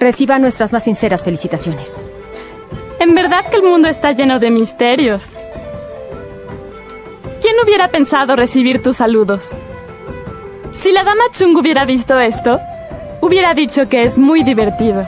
Reciba nuestras más sinceras felicitaciones. En verdad que el mundo está lleno de misterios. ¿Quién hubiera pensado recibir tus saludos? Si la dama Chung hubiera visto esto, hubiera dicho que es muy divertido.